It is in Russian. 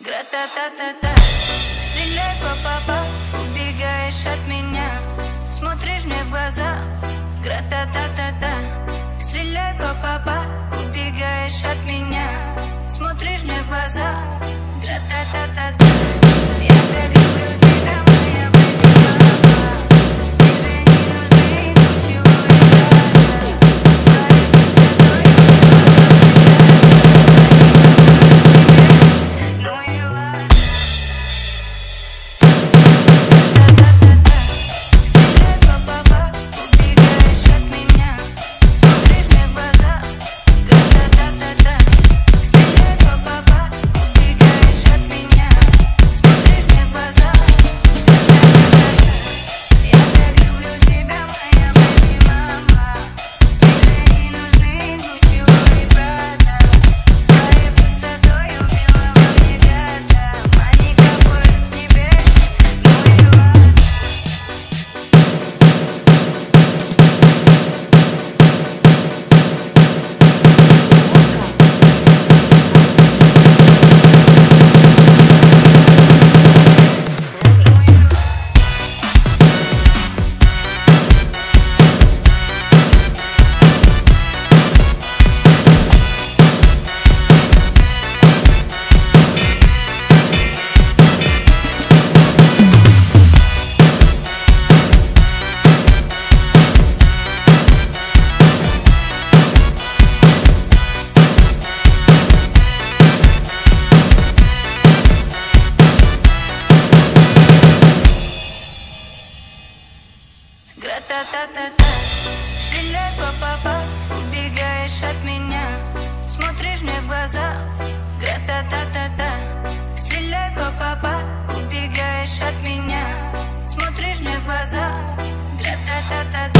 Гра-та-та-та-та. Стреляй, папа, убегаешь от меня. Смотришь мне в глаза. Гра-та-та-та-та. Стреляй, папа, убегаешь от меня Гра-та-та-та-та, стреляй по-па-па, убегаешь от меня, смотришь мне в глаза. Гра-та-та-та-та, стреляй по-па-па, убегаешь от меня, смотришь мне в глаза. Гра-та-та-та-та.